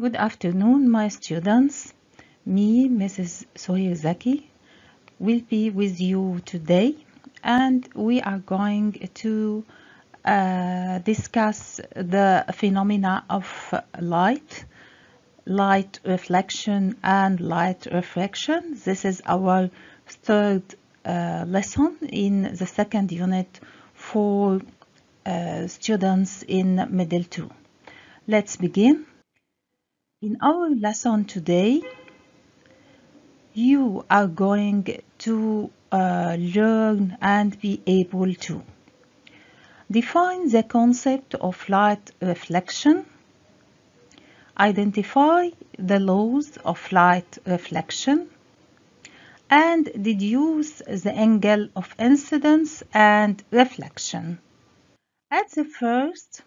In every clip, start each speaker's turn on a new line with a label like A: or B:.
A: Good afternoon, my students. Me, Mrs. Sohair Zaki, will be with you today and we are going to uh, discuss the phenomena of light, light reflection and light refraction. This is our third uh, lesson in the second unit for uh, students in middle 2. Let's begin. In our lesson today, you are going to uh, learn and be able to define the concept of light reflection, identify the laws of light reflection, and deduce the angle of incidence and reflection. At the first,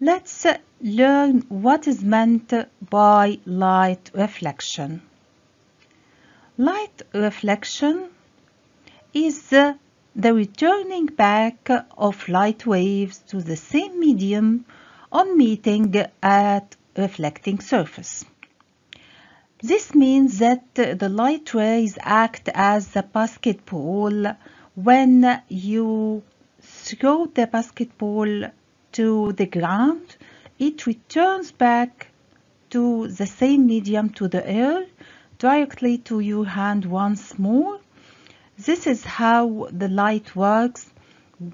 A: let's uh, learn what is meant by light reflection. Light reflection is uh, the returning back of light waves to the same medium on meeting at reflecting surface. This means that uh, the light rays act as a basketball when you throw the basketball to the ground, it returns back to the same medium to the air directly to your hand once more. This is how the light works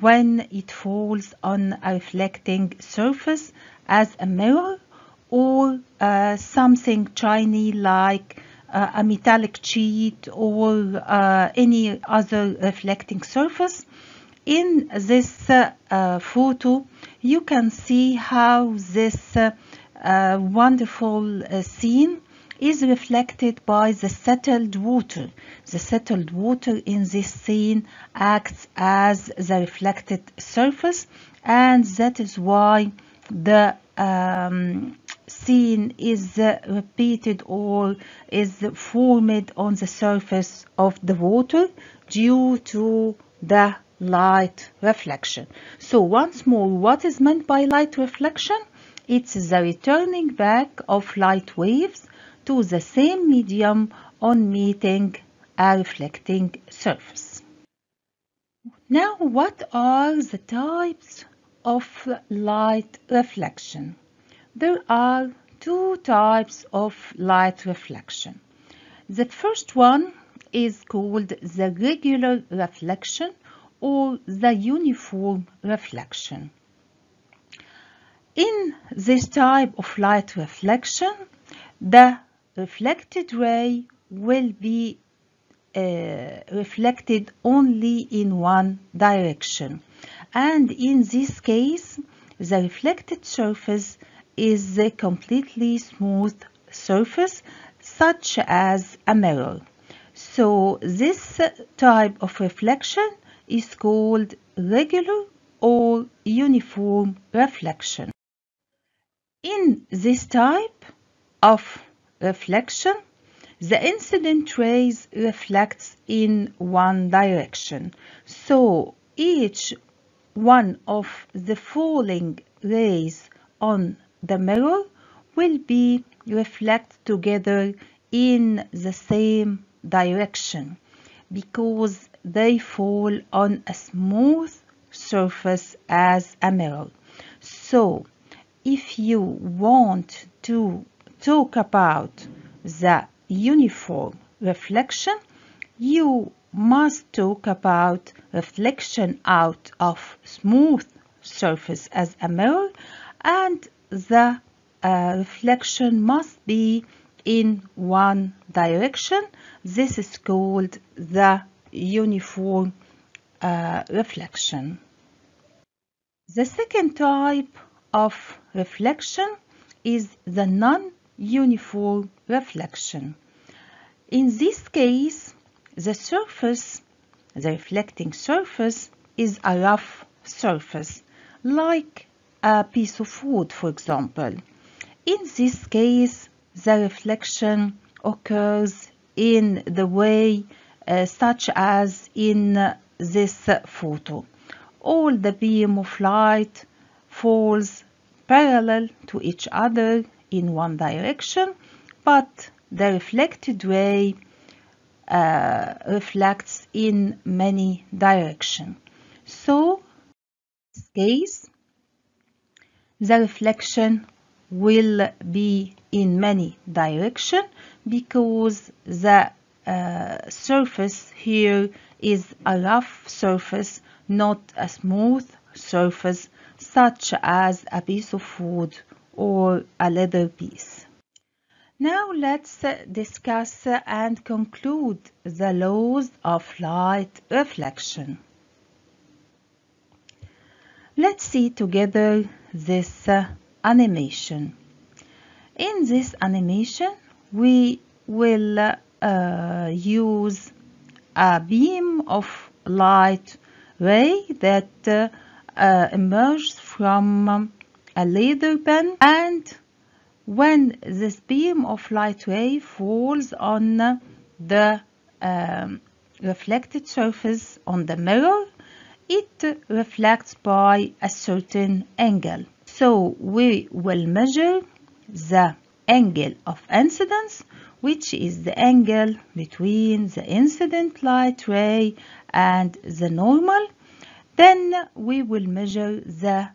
A: when it falls on a reflecting surface as a mirror or uh, something shiny like uh, a metallic sheet or uh, any other reflecting surface. In this uh, photo, you can see how this uh, wonderful uh, scene is reflected by the settled water. The settled water in this scene acts as the reflected surface and that is why the um, scene is uh, repeated or is formed on the surface of the water due to the light reflection. So once more, what is meant by light reflection? It's the returning back of light waves to the same medium on meeting a reflecting surface. Now, what are the types of light reflection? There are two types of light reflection. The first one is called the regular reflection or the uniform reflection. In this type of light reflection, the reflected ray will be uh, reflected only in one direction. And in this case, the reflected surface is a completely smooth surface, such as a mirror. So this type of reflection is called regular or uniform reflection. In this type of reflection, the incident rays reflects in one direction. So each one of the falling rays on the mirror will be reflected together in the same direction because they fall on a smooth surface as a mirror. So, if you want to talk about the uniform reflection, you must talk about reflection out of smooth surface as a mirror and the uh, reflection must be in one direction. This is called the uniform uh, reflection. The second type of reflection is the non-uniform reflection. In this case, the surface, the reflecting surface, is a rough surface, like a piece of wood, for example. In this case, the reflection occurs in the way uh, such as in this photo. All the beam of light falls parallel to each other in one direction, but the reflected ray uh, reflects in many directions. So, in this case, the reflection will be in many direction because the uh, surface here is a rough surface, not a smooth surface such as a piece of wood or a leather piece. Now let's discuss and conclude the laws of light reflection. Let's see together this animation. In this animation, we will uh, use a beam of light ray that uh, uh, emerges from a laser pen and when this beam of light ray falls on the um, reflected surface on the mirror, it reflects by a certain angle. So we will measure the angle of incidence, which is the angle between the incident light ray and the normal. Then we will measure the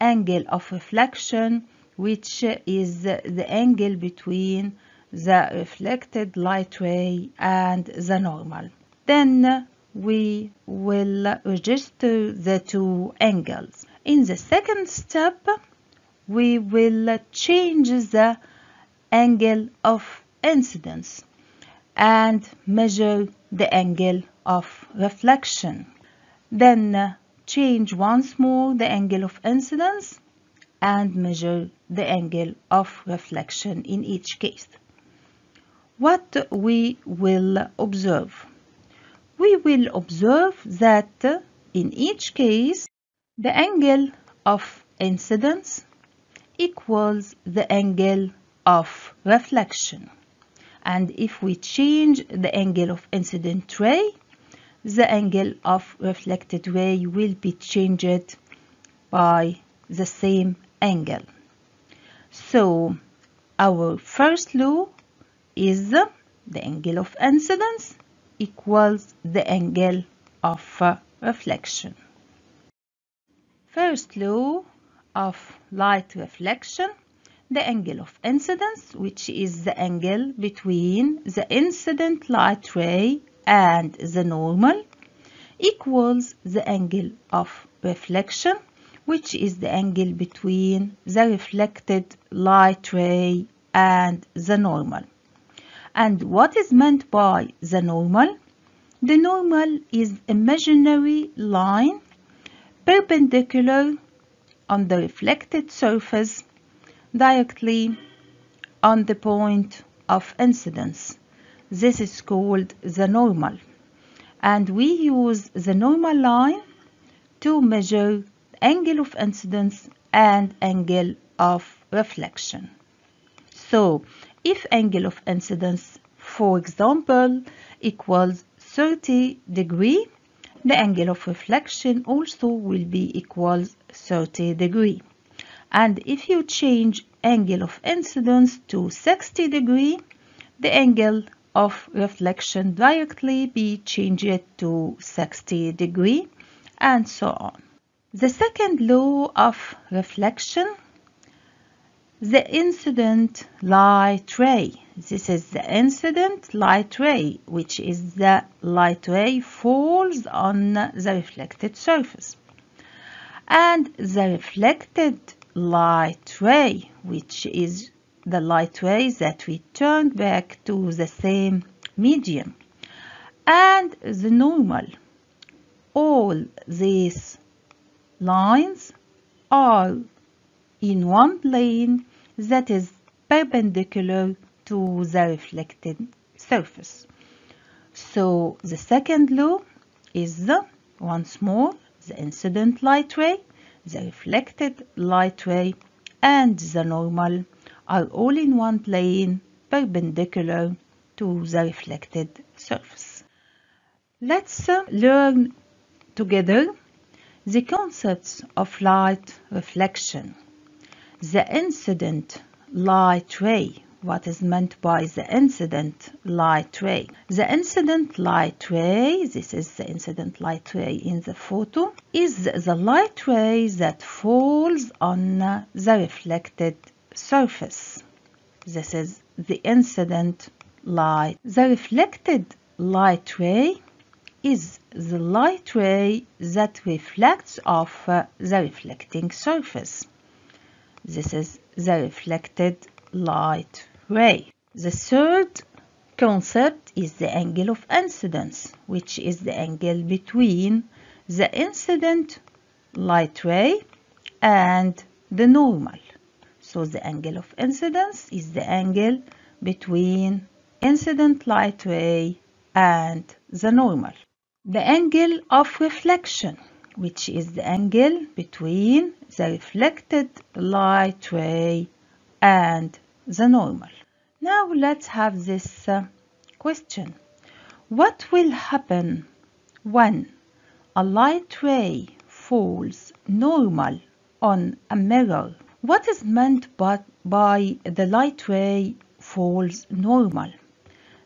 A: angle of reflection, which is the angle between the reflected light ray and the normal. Then we will register the two angles. In the second step, we will change the angle of incidence and measure the angle of reflection. Then uh, change once more the angle of incidence and measure the angle of reflection in each case. What we will observe? We will observe that uh, in each case the angle of incidence equals the angle of reflection. And if we change the angle of incident ray, the angle of reflected ray will be changed by the same angle. So our first law is the angle of incidence equals the angle of reflection. First law of light reflection, the angle of incidence, which is the angle between the incident light ray and the normal, equals the angle of reflection, which is the angle between the reflected light ray and the normal. And what is meant by the normal? The normal is imaginary line perpendicular on the reflected surface directly on the point of incidence. This is called the normal. And we use the normal line to measure angle of incidence and angle of reflection. So, if angle of incidence, for example, equals 30 degree, the angle of reflection also will be equals 30 degree. And if you change angle of incidence to 60 degree, the angle of reflection directly be changed to 60 degree and so on. The second law of reflection the incident light ray. This is the incident light ray, which is the light ray falls on the reflected surface. And the reflected light ray, which is the light ray that we turn back to the same medium. And the normal. All these lines are in one plane that is perpendicular to the reflected surface. So the second law is the, once more the incident light ray, the reflected light ray and the normal are all in one plane perpendicular to the reflected surface. Let's uh, learn together the concepts of light reflection. The incident light ray. What is meant by the incident light ray? The incident light ray, this is the incident light ray in the photo, is the light ray that falls on the reflected surface. This is the incident light. The reflected light ray is the light ray that reflects off the reflecting surface. This is the reflected light ray. The third concept is the angle of incidence, which is the angle between the incident light ray and the normal. So the angle of incidence is the angle between incident light ray and the normal. The angle of reflection, which is the angle between the reflected light ray and the normal. Now let's have this uh, question. What will happen when a light ray falls normal on a mirror? What is meant by, by the light ray falls normal?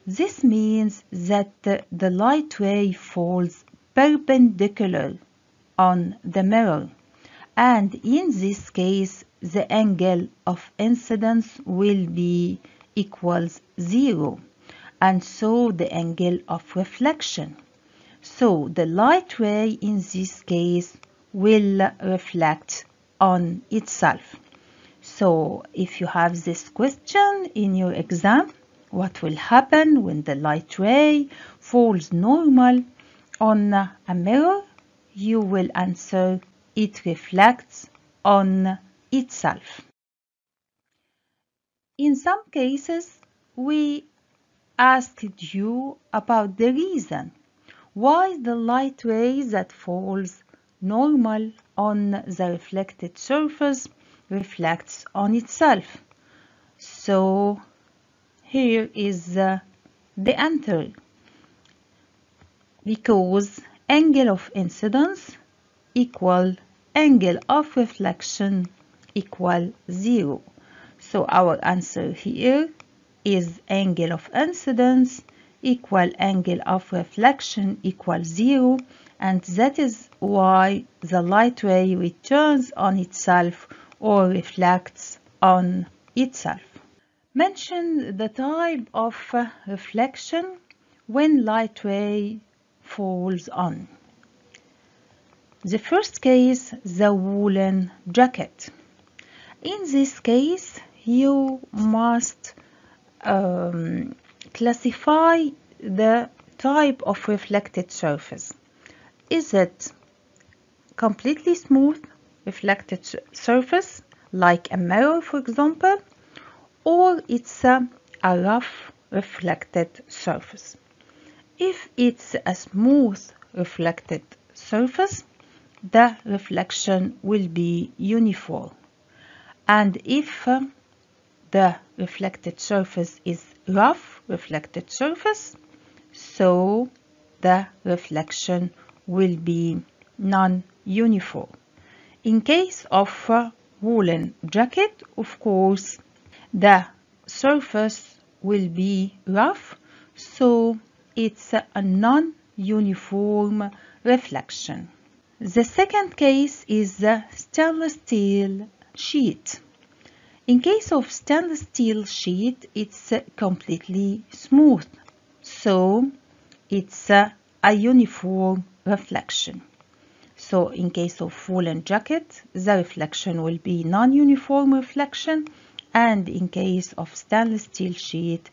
A: This means that the light ray falls perpendicular on the mirror and in this case the angle of incidence will be equals zero and so the angle of reflection. So the light ray in this case will reflect on itself. So if you have this question in your exam, what will happen when the light ray falls normal on a mirror? You will answer it reflects on itself. In some cases, we asked you about the reason why the light ray that falls normal on the reflected surface reflects on itself. So here is uh, the answer because angle of incidence equal angle of reflection equal 0 so our answer here is angle of incidence equal angle of reflection equal 0 and that is why the light ray returns on itself or reflects on itself Mention the type of reflection when light ray falls on. The first case, the woolen jacket. In this case, you must um, classify the type of reflected surface. Is it completely smooth reflected surface, like a mirror, for example, or it's a, a rough reflected surface. If it's a smooth reflected surface, the reflection will be uniform. And if uh, the reflected surface is rough reflected surface, so the reflection will be non-uniform. In case of woolen jacket, of course, the surface will be rough so it's a non-uniform reflection. The second case is the stainless steel sheet. In case of stainless steel sheet, it's uh, completely smooth, so it's a, a uniform reflection. So in case of woolen jacket, the reflection will be non-uniform reflection and in case of stainless steel sheet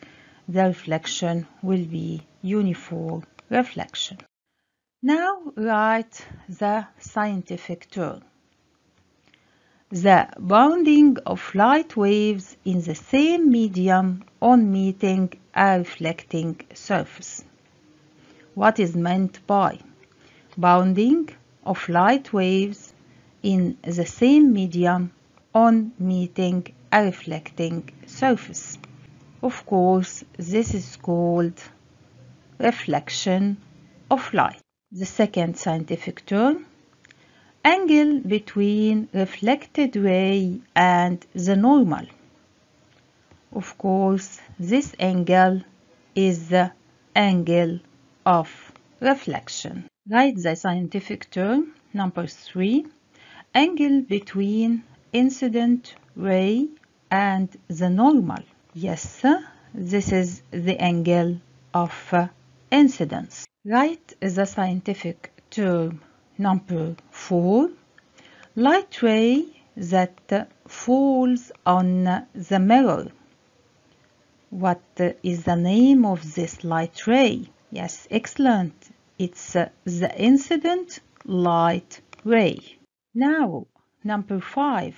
A: the reflection will be uniform reflection. Now write the scientific term. The bounding of light waves in the same medium on meeting a reflecting surface. What is meant by bounding of light waves in the same medium on meeting a reflecting surface. Of course, this is called reflection of light. The second scientific term, angle between reflected ray and the normal. Of course, this angle is the angle of reflection. Write the scientific term number three, angle between incident ray and the normal. Yes, this is the angle of uh, incidence. Write the scientific term number four, light ray that falls on the mirror. What is the name of this light ray? Yes, excellent. It's the incident light ray. Now, number five.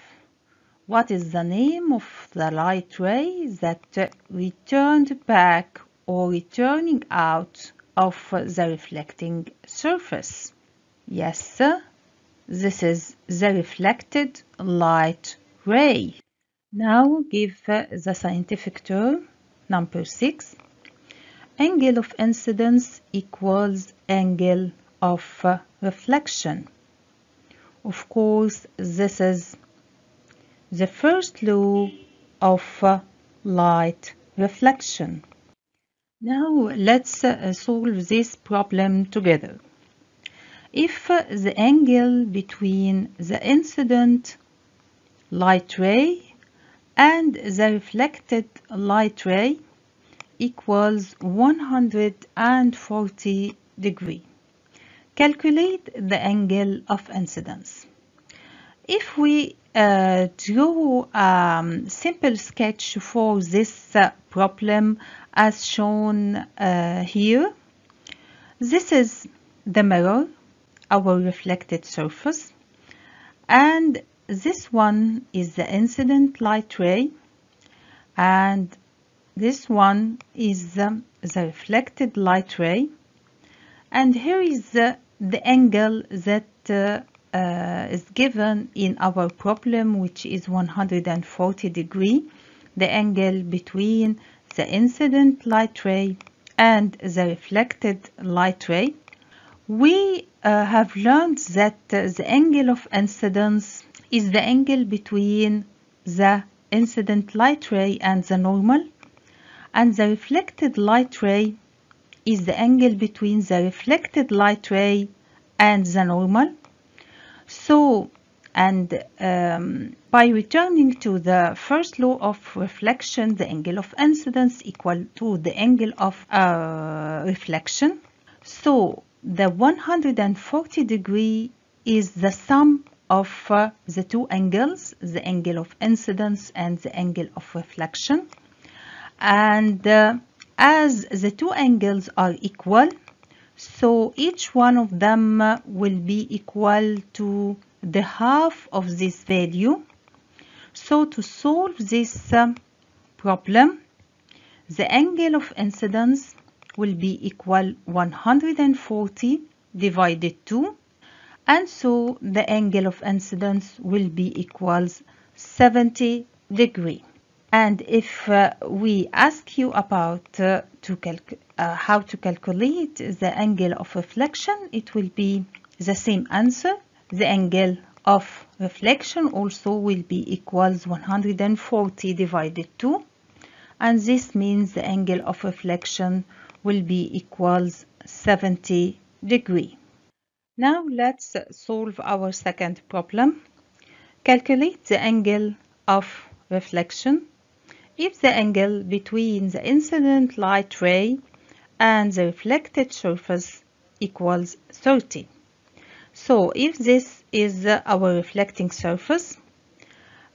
A: What is the name of the light ray that returned back or returning out of the reflecting surface? Yes, this is the reflected light ray. Now give uh, the scientific term number 6. Angle of incidence equals angle of uh, reflection. Of course, this is the first law of uh, light reflection. Now let's solve this problem together. If the angle between the incident light ray and the reflected light ray equals 140 degree. Calculate the angle of incidence. If we uh, draw a um, simple sketch for this uh, problem as shown uh, here, this is the mirror our reflected surface and this one is the incident light ray. And this one is the, the reflected light ray. And here is the, the angle that uh, uh, is given in our problem which is 140 degree. The angle between the incident light ray and the reflected light ray we uh, have learned that the angle of incidence is the angle between the incident light ray and the normal and the reflected light ray is the angle between the reflected light ray and the normal. So and um, by returning to the first law of reflection the angle of incidence equal to the angle of uh, reflection. So the 140 degree is the sum of uh, the two angles, the angle of incidence and the angle of reflection. And uh, as the two angles are equal, so each one of them uh, will be equal to the half of this value. So to solve this uh, problem, the angle of incidence will be equal 140 divided 2 and so the angle of incidence will be equals 70 degree. And if uh, we ask you about uh, to uh, how to calculate the angle of reflection it will be the same answer. The angle of reflection also will be equals 140 divided 2 and this means the angle of reflection will be equals 70 degree. Now let's solve our second problem. Calculate the angle of reflection. If the angle between the incident light ray and the reflected surface equals 30. So if this is our reflecting surface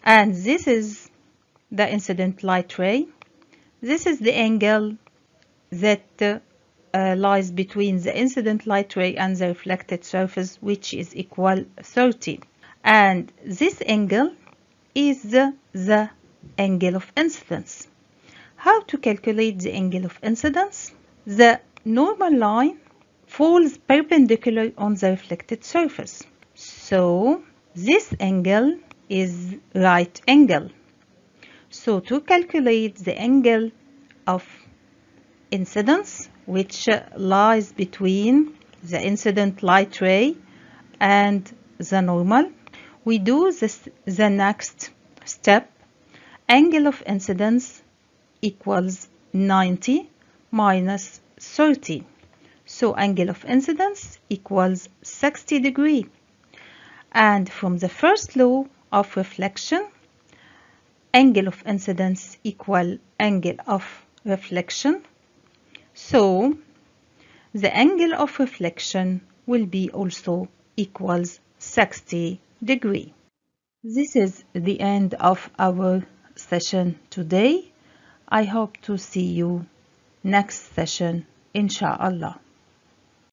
A: and this is the incident light ray, this is the angle that uh, lies between the incident light ray and the reflected surface which is equal 30 and this angle is the, the angle of incidence. How to calculate the angle of incidence? The normal line falls perpendicular on the reflected surface. So this angle is right angle. So to calculate the angle of incidence which uh, lies between the incident light ray and the normal. We do this, the next step. Angle of incidence equals 90 minus 30. So angle of incidence equals 60 degree. And from the first law of reflection, angle of incidence equal angle of reflection. So the angle of reflection will be also equals 60 degree. This is the end of our session today. I hope to see you next session inshallah.